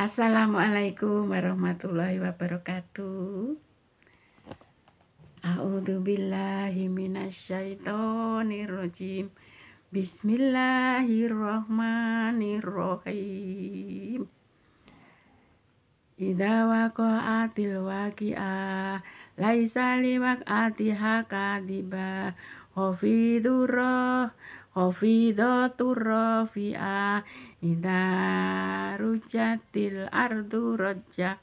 Assalamualaikum warahmatullahi wabarakatuh. A'udzu billahi minasyaitonir rajim. Bismillahirrahmanirrahim. Idza waqa'atil waqi'ah laisa liwaq'atiha kadiba khafidurrah khafidatur rafi'ah idza rujatil ardu rajja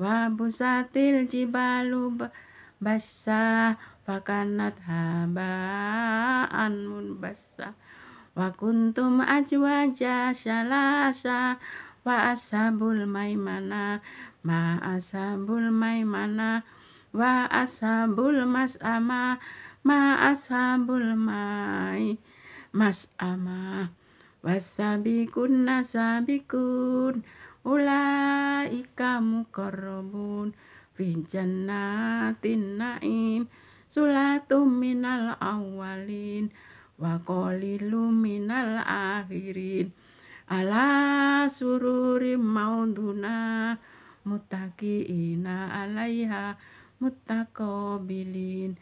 wa busatil jibalu bassa fakanat habaan munbassa wa kuntum ajwaja syalasa wa ashabul maimana. Ma ashabul maimana wa ashabul mas'ama ma ashabul mai Mas ama. Wasabikun nasabikun ulaika mukarrabun. Fi jannatin naim sulatum minal awalin wa qalilum minal akhirin. Ala sururim mauduna mutakiina alaiha muttaqabilin.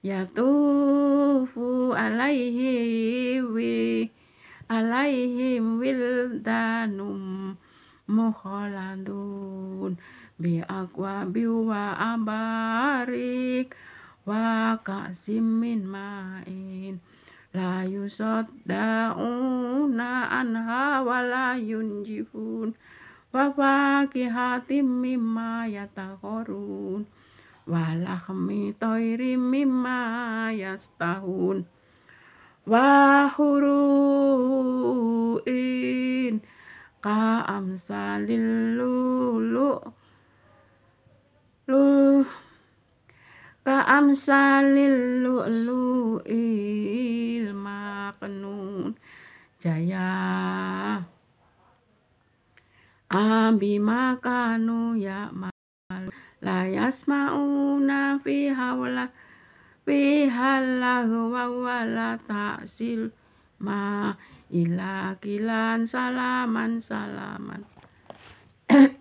Yatufu alaihi wi alaihim wildanum mukhaladun. Bi bi wa abarik wa kasimin ma'in. La yusaddauna anha wa la yunjifun wa fakihatim mimma yatakhorun walahmi toiri mimma yastahun wa huruin ka amsalil lulu lu ka amsalil lulu il maknun. Jaya. Abi makanu ya la yasmauna fi hawla fi halahu wa wala ta'sil ma ila kilan salaman salaman